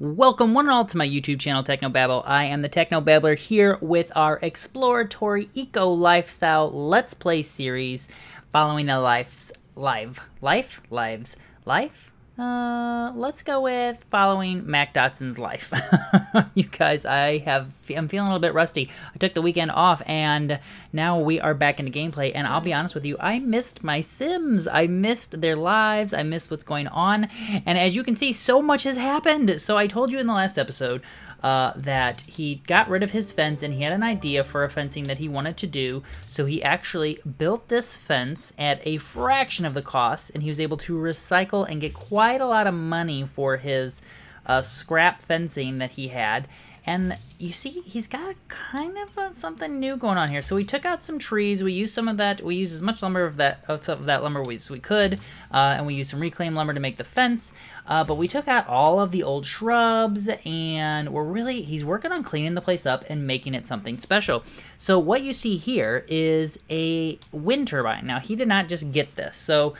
Welcome one and all to my YouTube channel Technobabble. I am the Technobabbler here with our exploratory eco lifestyle let's play series following the lives live life lives life uh, let's go with following Mac Dotson's life. you guys, I have I'm feeling a little bit rusty. I took the weekend off and now we are back into gameplay and I'll be honest with you, I missed my Sims. I missed their lives. I missed what's going on. And as you can see, so much has happened. So I told you in the last episode uh, that he got rid of his fence and he had an idea for a fencing that he wanted to do. So he actually built this fence at a fraction of the cost and he was able to recycle and get quite a lot of money for his uh, scrap fencing that he had. And you see, he's got kind of uh, something new going on here. So we took out some trees. We used some of that. We used as much lumber of that of, of that lumber as we could, uh, and we used some reclaimed lumber to make the fence. Uh, but we took out all of the old shrubs, and we're really he's working on cleaning the place up and making it something special. So what you see here is a wind turbine. Now he did not just get this. So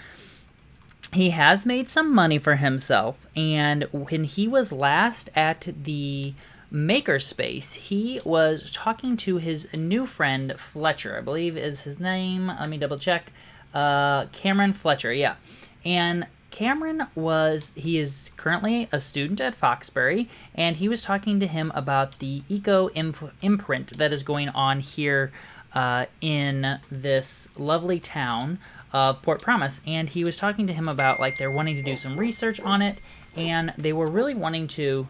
he has made some money for himself, and when he was last at the Makerspace, he was talking to his new friend Fletcher, I believe is his name. Let me double check. Uh, Cameron Fletcher, yeah. And Cameron was, he is currently a student at Foxbury, and he was talking to him about the eco imprint that is going on here uh, in this lovely town of Port Promise. And he was talking to him about, like, they're wanting to do some research on it, and they were really wanting to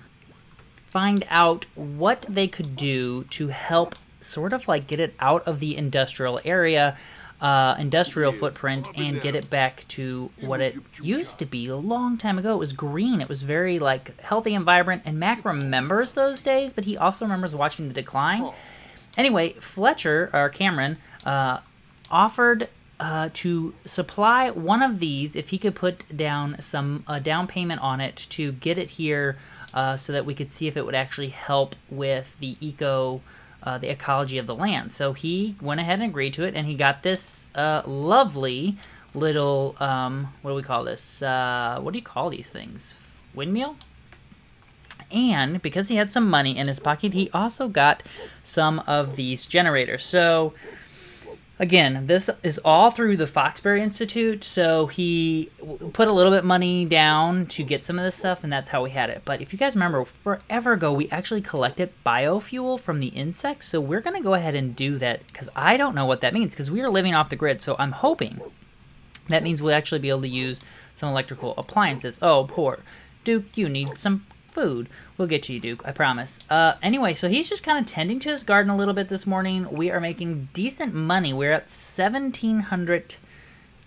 find out what they could do to help sort of like get it out of the industrial area, uh, industrial footprint, and get it back to what it used to be a long time ago. It was green. It was very like healthy and vibrant. And Mac remembers those days, but he also remembers watching the decline. Anyway, Fletcher or Cameron uh, offered uh, to supply one of these if he could put down some uh, down payment on it to get it here uh, so that we could see if it would actually help with the eco, uh, the ecology of the land. So he went ahead and agreed to it, and he got this uh, lovely little, um, what do we call this? Uh, what do you call these things? Windmill? And because he had some money in his pocket, he also got some of these generators. So Again, this is all through the Foxbury Institute, so he put a little bit money down to get some of this stuff, and that's how we had it. But if you guys remember, forever ago, we actually collected biofuel from the insects, so we're going to go ahead and do that, because I don't know what that means, because we are living off the grid, so I'm hoping that means we'll actually be able to use some electrical appliances. Oh, poor Duke, you need some food. We'll get you, Duke. I promise. Uh, anyway, so he's just kind of tending to his garden a little bit this morning. We are making decent money. We're at seventeen hundred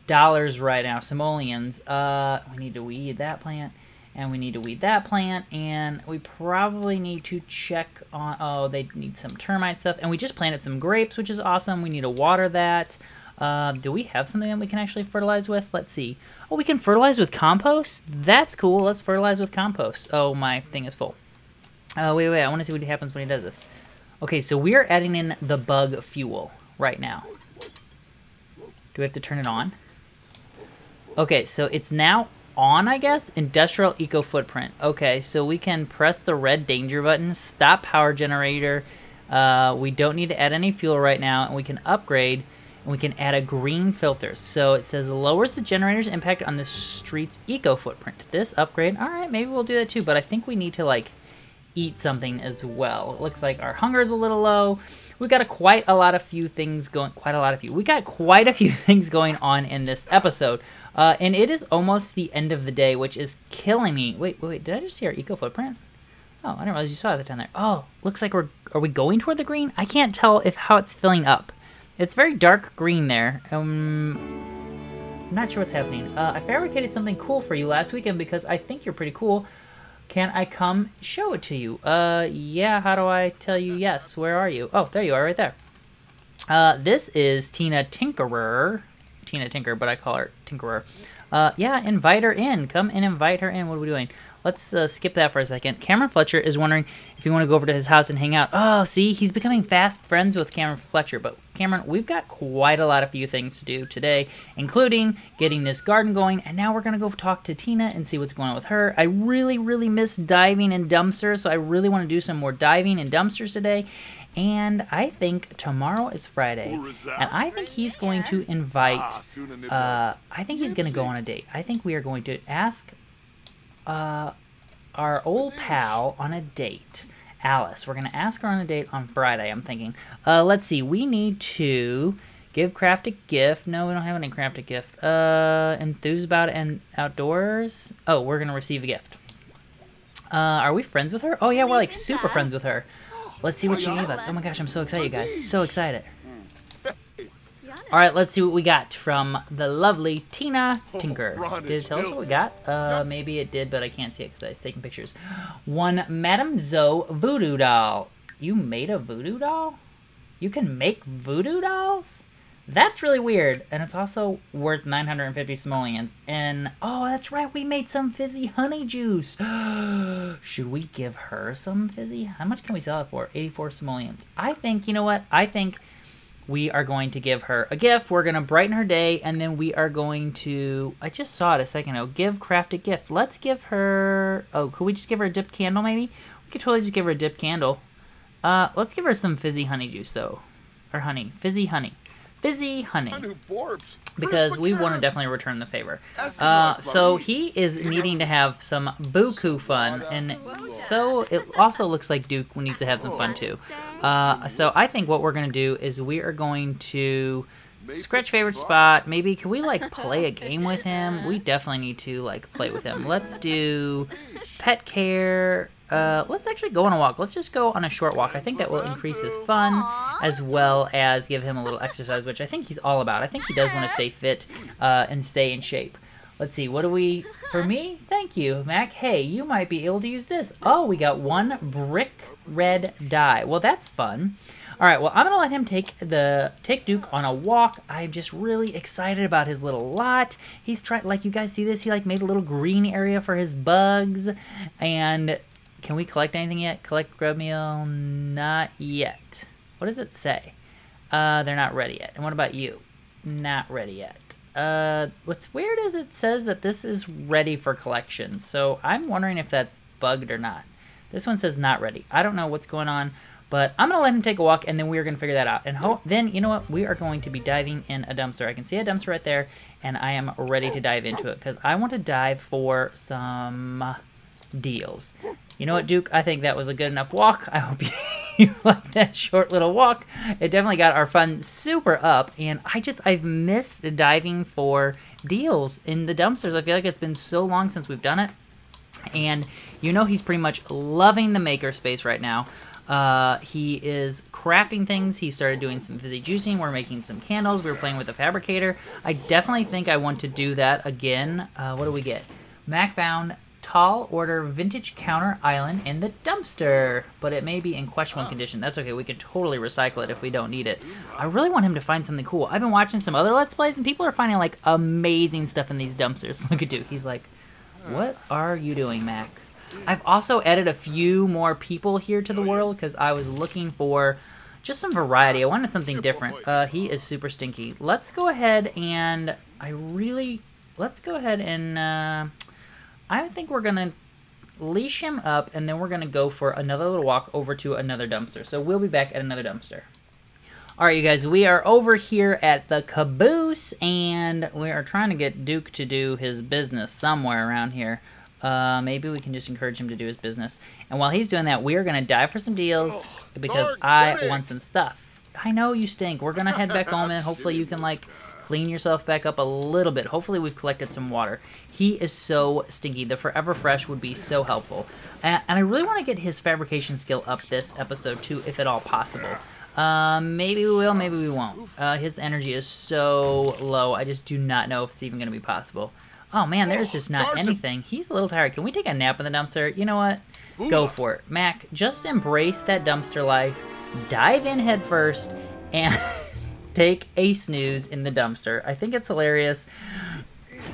dollars right now, simoleons. Uh, we need to weed that plant, and we need to weed that plant, and we probably need to check on. Oh, they need some termite stuff, and we just planted some grapes, which is awesome. We need to water that. Uh, do we have something that we can actually fertilize with? Let's see. Oh, we can fertilize with compost? That's cool. Let's fertilize with compost. Oh, my thing is full. Uh, wait, wait. I want to see what happens when he does this. Okay, so we are adding in the bug fuel right now. Do we have to turn it on? Okay, so it's now on, I guess? Industrial Eco Footprint. Okay, so we can press the red danger button, stop power generator. Uh, we don't need to add any fuel right now, and we can upgrade and we can add a green filter. So it says lowers the generator's impact on the street's eco footprint. This upgrade, all right, maybe we'll do that too, but I think we need to like eat something as well. It looks like our hunger is a little low. We got a quite a lot of few things going, quite a lot of few. We got quite a few things going on in this episode. Uh, and it is almost the end of the day, which is killing me. Wait, wait, did I just see our eco footprint? Oh, I didn't realize you saw that down there. Oh, looks like we're, are we going toward the green? I can't tell if how it's filling up. It's very dark green there. Um, I'm not sure what's happening. Uh, I fabricated something cool for you last weekend because I think you're pretty cool. Can I come show it to you? Uh, yeah, how do I tell you yes? Where are you? Oh, there you are, right there. Uh, this is Tina Tinkerer. Tina Tinker, but I call her Tinkerer. Uh, yeah, invite her in. Come and invite her in. What are we doing? Let's uh, skip that for a second. Cameron Fletcher is wondering if you want to go over to his house and hang out. Oh, see, he's becoming fast friends with Cameron Fletcher. But Cameron, we've got quite a lot of few things to do today, including getting this garden going. And now we're going to go talk to Tina and see what's going on with her. I really, really miss diving in dumpsters, so I really want to do some more diving in dumpsters today. And I think tomorrow is Friday, and I think he's going to invite. Uh, I think he's going to go on a date. I think we are going to ask uh, our old pal on a date. Alice. We're going to ask her on a date on Friday, I'm thinking. Uh, let's see. We need to give Craft a gift. No, we don't have any Craft a gift. Uh, enthuse about it and outdoors. Oh, we're going to receive a gift. Uh, are we friends with her? Oh, yeah, we're like super friends with her. Let's see what she gave us. Oh my gosh, I'm so excited, you guys. So excited. All right, let's see what we got from the lovely Tina Tinker. Did it tell us what we got? Uh, maybe it did, but I can't see it because I was taking pictures. One Madame Zoe voodoo doll. You made a voodoo doll? You can make voodoo dolls? That's really weird, and it's also worth 950 simoleons. And, oh, that's right, we made some fizzy honey juice. Should we give her some fizzy? How much can we sell it for? 84 simoleons. I think, you know what? I think we are going to give her a gift. We're going to brighten her day, and then we are going to, I just saw it a second ago, give Craft a gift. Let's give her, oh, could we just give her a dipped candle, maybe? We could totally just give her a dipped candle. Uh, let's give her some fizzy honey juice, though. Or honey. Fizzy honey fizzy honey because we want to definitely return the favor. Uh, so he is needing to have some buku fun, and so it also looks like Duke needs to have some fun too. Uh, so I think what we're gonna do is we are going to scratch favorite spot. Maybe can we like play a game with him? We definitely need to like play with him. Let's do pet care uh, let's actually go on a walk. Let's just go on a short walk. I think that will increase his fun as well as give him a little exercise, which I think he's all about. I think he does want to stay fit uh, and stay in shape. Let's see, what do we... For me? Thank you, Mac. Hey, you might be able to use this. Oh, we got one brick red dye. Well, that's fun. All right, well, I'm going to let him take the take Duke on a walk. I'm just really excited about his little lot. He's trying, like you guys see this, he like made a little green area for his bugs. And can we collect anything yet? Collect grub meal? Not yet. What does it say? Uh, they're not ready yet. And what about you? Not ready yet. Uh, what's weird is it says that this is ready for collection. So I'm wondering if that's bugged or not. This one says not ready. I don't know what's going on, but I'm going to let him take a walk, and then we're going to figure that out. And then, you know what? We are going to be diving in a dumpster. I can see a dumpster right there, and I am ready to dive into it, because I want to dive for some deals. You know what, Duke? I think that was a good enough walk. I hope you, you like that short little walk. It definitely got our fun super up, and I just, I've missed diving for deals in the dumpsters. I feel like it's been so long since we've done it. And you know he's pretty much loving the maker space right now. Uh, he is crafting things. He started doing some fizzy juicing. We're making some candles. We were playing with the fabricator. I definitely think I want to do that again. Uh, what do we get? Mac found tall order vintage counter island in the dumpster, but it may be in questionable condition. That's okay, we can totally recycle it if we don't need it. I really want him to find something cool. I've been watching some other Let's Plays, and people are finding, like, amazing stuff in these dumpsters. Look at Duke, he's like, what are you doing, Mac? I've also added a few more people here to the world, because I was looking for just some variety. I wanted something different. Uh, he is super stinky. Let's go ahead and I really... Let's go ahead and... Uh, I think we're going to leash him up, and then we're going to go for another little walk over to another dumpster. So we'll be back at another dumpster. All right, you guys, we are over here at the caboose, and we are trying to get Duke to do his business somewhere around here. Uh, maybe we can just encourage him to do his business. And while he's doing that, we are going to dive for some deals oh, because I want some stuff. I know you stink. We're going to head back home, and hopefully you can, like, clean yourself back up a little bit. Hopefully we've collected some water. He is so stinky. The Forever Fresh would be so helpful. And, and I really want to get his fabrication skill up this episode too, if at all possible. Um, maybe we will, maybe we won't. Uh, his energy is so low, I just do not know if it's even going to be possible. Oh man, there's just not anything. He's a little tired. Can we take a nap in the dumpster? You know what? Go for it. Mac, just embrace that dumpster life. Dive in headfirst, and... take a snooze in the dumpster. I think it's hilarious.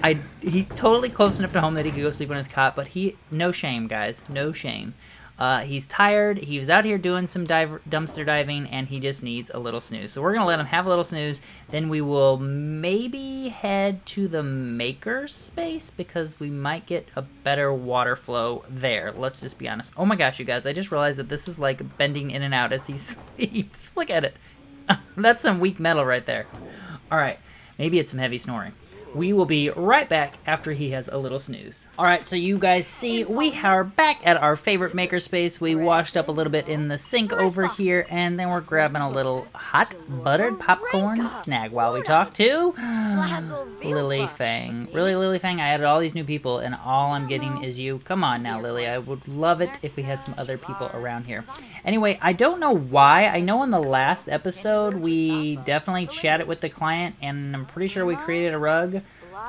I he's totally close enough to home that he could go sleep on his cot, but he no shame, guys, no shame. Uh, he's tired. He was out here doing some dumpster diving, and he just needs a little snooze. So we're gonna let him have a little snooze. Then we will maybe head to the maker space because we might get a better water flow there. Let's just be honest. Oh my gosh, you guys! I just realized that this is like bending in and out as he sleeps. Look at it. That's some weak metal right there. All right, maybe it's some heavy snoring. We will be right back after he has a little snooze. Alright, so you guys see, we are back at our favorite makerspace. We washed up a little bit in the sink over here, and then we're grabbing a little hot buttered popcorn snag while we talk to Lily Fang. Really, Lily Fang, I added all these new people, and all I'm getting is you. Come on now, Lily. I would love it if we had some other people around here. Anyway, I don't know why. I know in the last episode, we definitely chatted with the client, and I'm pretty sure we created a rug.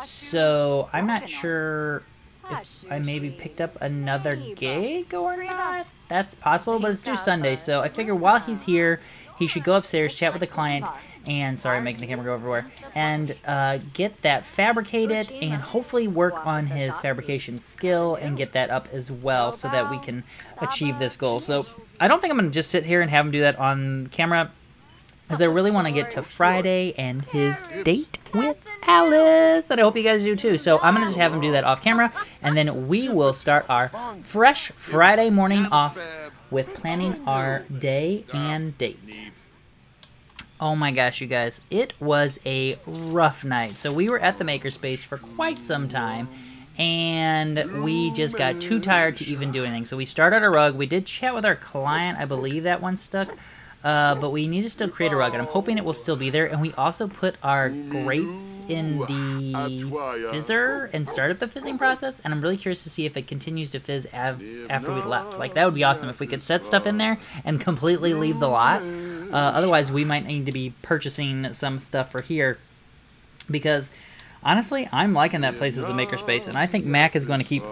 So I'm not sure if I maybe picked up another gig or not. That's possible, but it's due Sunday, so I figure while he's here, he should go upstairs, chat with the client, and sorry, I'm making the camera go everywhere, and uh, get that fabricated, and hopefully work on his fabrication skill and get that up as well, so that we can achieve this goal. So I don't think I'm gonna just sit here and have him do that on camera because I really want to get to Friday and his date with Alice. And I hope you guys do too. So I'm going to just have him do that off camera. And then we will start our fresh Friday morning off with planning our day and date. Oh my gosh, you guys. It was a rough night. So we were at the Makerspace for quite some time. And we just got too tired to even do anything. So we started a rug. We did chat with our client. I believe that one stuck. Uh, but we need to still create a rug, and I'm hoping it will still be there. And we also put our grapes in the fizzer and started the fizzing process. And I'm really curious to see if it continues to fizz av after we left. Like, that would be awesome if we could set stuff in there and completely leave the lot. Uh, otherwise, we might need to be purchasing some stuff for here. Because, honestly, I'm liking that place as a makerspace. And I think Mac is going to keep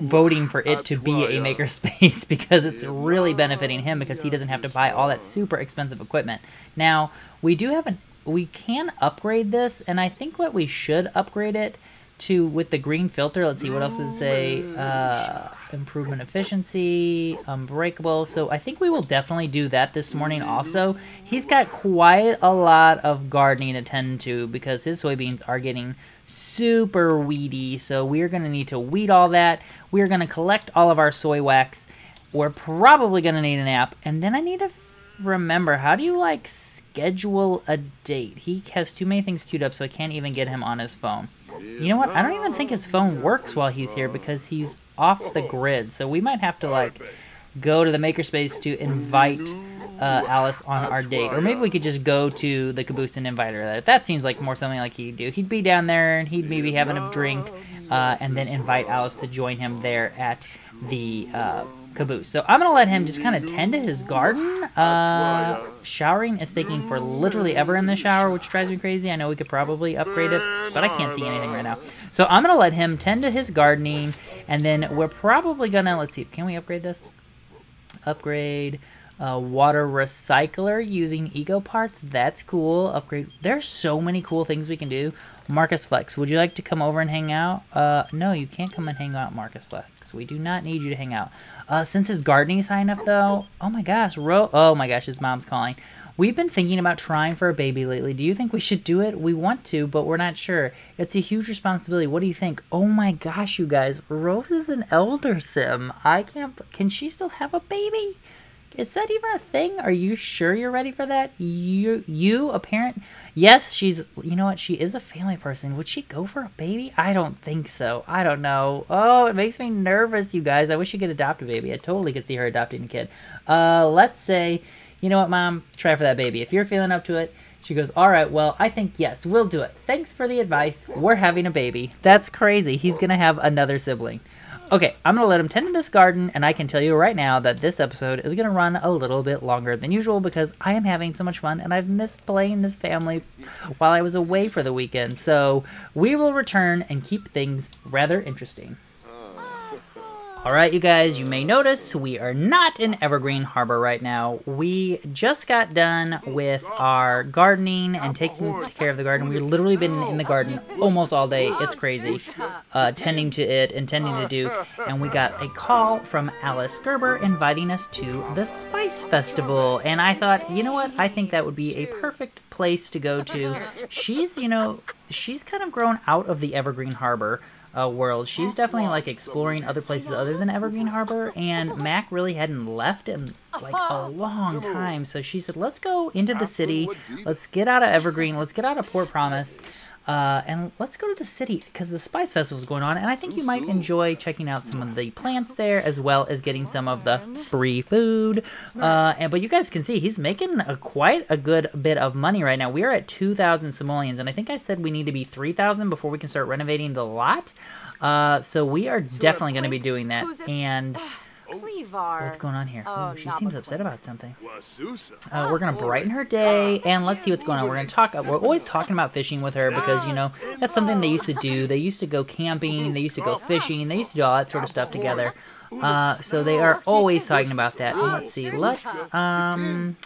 voting for it uh, to be a makerspace because it's really benefiting him because he doesn't have to buy all that super expensive equipment. Now, we do have an we can upgrade this and I think what we should upgrade it to with the green filter. Let's see what else does it say? Uh, improvement efficiency, unbreakable. So I think we will definitely do that this morning. Also, he's got quite a lot of gardening to tend to because his soybeans are getting super weedy. So we're going to need to weed all that. We're going to collect all of our soy wax. We're probably going to need an app. And then I need to remember, how do you, like, schedule a date? He has too many things queued up, so I can't even get him on his phone. You know what? I don't even think his phone works while he's here because he's off the grid. So we might have to, like, go to the makerspace to invite uh, Alice on our date. Or maybe we could just go to the caboose and invite her. That seems like more something like he'd do. He'd be down there and he'd maybe having a drink uh, and then invite Alice to join him there at the uh, caboose. So I'm going to let him just kind of tend to his garden. Uh, showering is taking for literally ever in the shower, which drives me crazy. I know we could probably upgrade it, but I can't see anything right now. So I'm going to let him tend to his gardening, and then we're probably going to, let's see, can we upgrade this? Upgrade uh, water recycler using eco parts. That's cool. Upgrade. There's so many cool things we can do. Marcus Flex, would you like to come over and hang out? Uh, no, you can't come and hang out, Marcus Flex. We do not need you to hang out. Uh, since his gardening sign up though, oh my gosh, Ro. Oh my gosh, his mom's calling. We've been thinking about trying for a baby lately. Do you think we should do it? We want to, but we're not sure. It's a huge responsibility. What do you think? Oh my gosh, you guys. Rose is an elder sim. I can't. Can she still have a baby? Is that even a thing? Are you sure you're ready for that? You, you, a parent? Yes, she's. You know what? She is a family person. Would she go for a baby? I don't think so. I don't know. Oh, it makes me nervous, you guys. I wish she could adopt a baby. I totally could see her adopting a kid. Uh, let's say, you know what, mom? Try for that baby. If you're feeling up to it, she goes, All right, well, I think yes, we'll do it. Thanks for the advice. We're having a baby. That's crazy. He's going to have another sibling. Okay, I'm to let him tend to this garden, and I can tell you right now that this episode is to run a little bit longer than usual because I am having so much fun and I've missed playing this family while I was away for the weekend. So we will return and keep things rather interesting. Alright, you guys, you may notice we are not in Evergreen Harbor right now. We just got done with our gardening and taking care of the garden. We've literally been in the garden almost all day. It's crazy. Uh, tending to it and tending to do. And we got a call from Alice Gerber inviting us to the Spice Festival. And I thought, you know what? I think that would be a perfect place to go to. She's, you know, she's kind of grown out of the Evergreen Harbor uh, world. She's definitely like exploring other places other than Evergreen Harbor, and Mac really hadn't left in like a long time. So she said, "Let's go into the city. Let's get out of Evergreen. Let's get out of Port Promise." Uh, and let's go to the city because the Spice Festival is going on, and I think you might enjoy checking out some of the plants there as well as getting some of the free food. Uh, and but you guys can see he's making a, quite a good bit of money right now. We are at two thousand simoleons, and I think I said we need to be three thousand before we can start renovating the lot. Uh, so we are definitely going to be doing that, and. What's going on here? Oh, Ooh, she seems upset about something. Uh, we're gonna brighten her day, and let's see what's going on. We're gonna talk. We're always talking about fishing with her because you know that's something they used to do. They used to go camping. They used to go fishing. They used to do all that sort of stuff together. Uh, so they are always talking about that. And let's see. Let's um.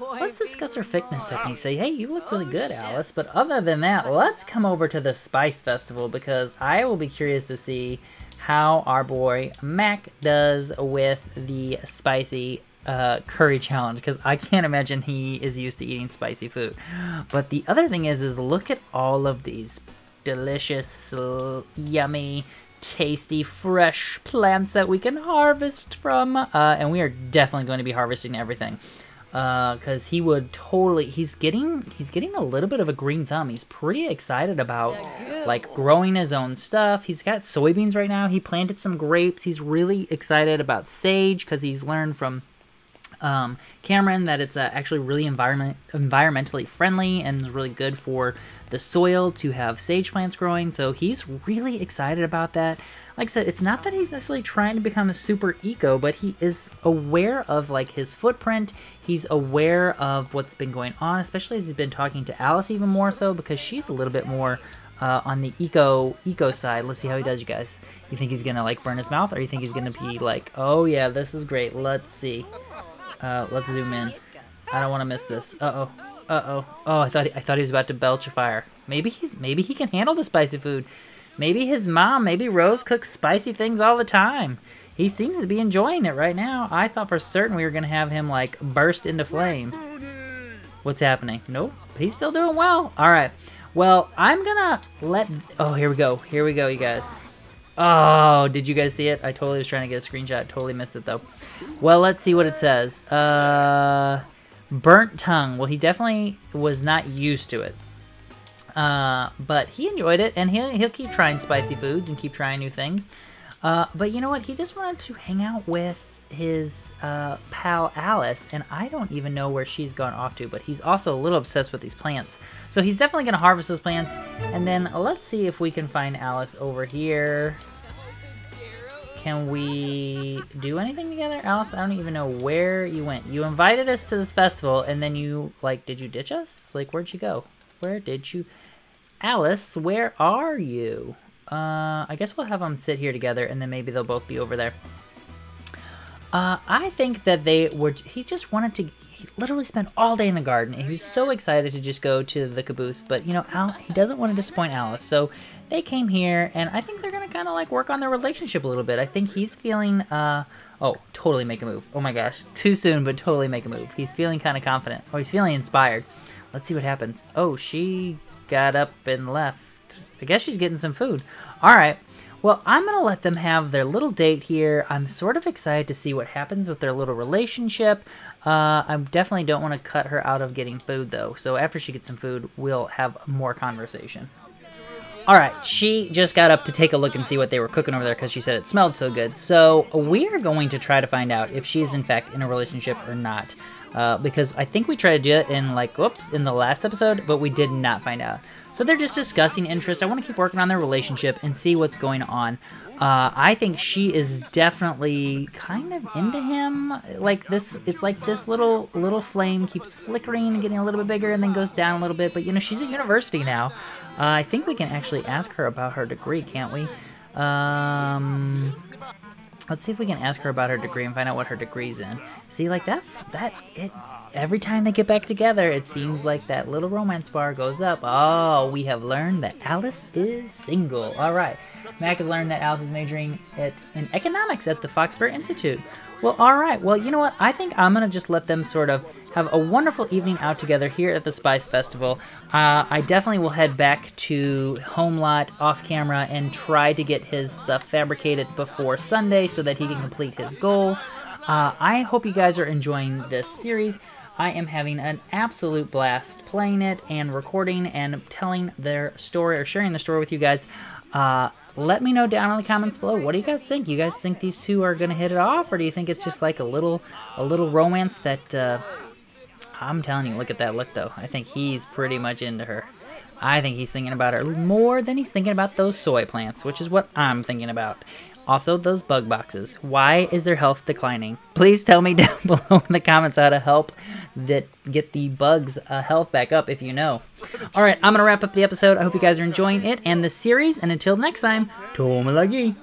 Let's discuss her fitness technique. Say, hey, you look really good, Alice. But other than that, let's come over to the Spice Festival because I will be curious to see how our boy Mac does with the spicy uh, curry challenge because I can't imagine he is used to eating spicy food. But the other thing is, is look at all of these delicious, yummy, tasty, fresh plants that we can harvest from. Uh, and we are definitely going to be harvesting everything because uh, he would totally he's getting he's getting a little bit of a green thumb. He's pretty excited about like growing his own stuff. He's got soybeans right now. He planted some grapes. He's really excited about sage because he's learned from um, Cameron that it's uh, actually really environment environmentally friendly and is really good for the soil to have sage plants growing so he's really excited about that like I said, it's not that he's necessarily trying to become a super eco, but he is aware of like his footprint. He's aware of what's been going on, especially as he's been talking to Alice even more so because she's a little bit more uh, on the eco eco side. Let's see how he does, you guys. You think he's gonna like burn his mouth, or you think he's gonna be like, oh yeah, this is great. Let's see. Uh, let's zoom in. I don't want to miss this. Uh oh. Uh oh. Oh, I thought he, I thought he was about to belch a fire. Maybe he's maybe he can handle the spicy food. Maybe his mom, maybe Rose cooks spicy things all the time. He seems to be enjoying it right now. I thought for certain we were going to have him, like, burst into flames. What's happening? Nope. He's still doing well. All right. Well, I'm going to let... Oh, here we go. Here we go, you guys. Oh, did you guys see it? I totally was trying to get a screenshot. Totally missed it, though. Well, let's see what it says. Uh, burnt tongue. Well, he definitely was not used to it. Uh, but he enjoyed it, and he'll, he'll keep trying spicy foods and keep trying new things. Uh, but you know what? He just wanted to hang out with his uh, pal Alice, and I don't even know where she's gone off to, but he's also a little obsessed with these plants. So he's definitely going to harvest those plants, and then let's see if we can find Alice over here. Can we do anything together? Alice, I don't even know where you went. You invited us to this festival, and then you, like, did you ditch us? Like, where'd you go? Where did you... Alice, where are you? Uh, I guess we'll have them sit here together, and then maybe they'll both be over there. Uh, I think that they were... He just wanted to... He literally spent all day in the garden, and he was so excited to just go to the caboose. But, you know, Al, he doesn't want to disappoint Alice, so they came here, and I think they're to kind of, like, work on their relationship a little bit. I think he's feeling... Uh, oh, totally make a move. Oh my gosh, too soon, but totally make a move. He's feeling kind of confident. Oh, he's feeling inspired. Let's see what happens. Oh, she got up and left. I guess she's getting some food. All right. Well, I'm going to let them have their little date here. I'm sort of excited to see what happens with their little relationship. Uh, I definitely don't want to cut her out of getting food, though. So after she gets some food, we'll have more conversation. Alright, she just got up to take a look and see what they were cooking over there because she said it smelled so good. So we are going to try to find out if she is in fact in a relationship or not. Uh, because I think we tried to do it in like, whoops, in the last episode, but we did not find out. So they're just discussing interest. I want to keep working on their relationship and see what's going on. Uh, I think she is definitely kind of into him. Like this, it's like this little little flame keeps flickering, and getting a little bit bigger, and then goes down a little bit. But you know, she's at university now. Uh, I think we can actually ask her about her degree, can't we? Um, Let's see if we can ask her about her degree and find out what her degree's in. See, like that, that it. Every time they get back together, it seems like that little romance bar goes up. Oh, we have learned that Alice is single. All right, Mac has learned that Alice is majoring at, in economics at the Foxbury Institute. Well, all right. Well, you know what? I think I'm gonna just let them sort of have a wonderful evening out together here at the Spice Festival. Uh, I definitely will head back to Home Lot off camera and try to get his stuff fabricated before Sunday so that he can complete his goal. Uh, I hope you guys are enjoying this series. I am having an absolute blast playing it and recording and telling their story or sharing the story with you guys. Uh, let me know down in the comments below. What do you guys think? You guys think these two are gonna hit it off, or do you think it's just like a little, a little romance that? Uh, I'm telling you, look at that look though. I think he's pretty much into her. I think he's thinking about her more than he's thinking about those soy plants, which is what I'm thinking about. Also, those bug boxes. Why is their health declining? Please tell me down below in the comments how to help that get the bugs uh, health back up if you know. All right, I'm gonna wrap up the episode. I hope you guys are enjoying it and the series. And until next time, Tomalagi.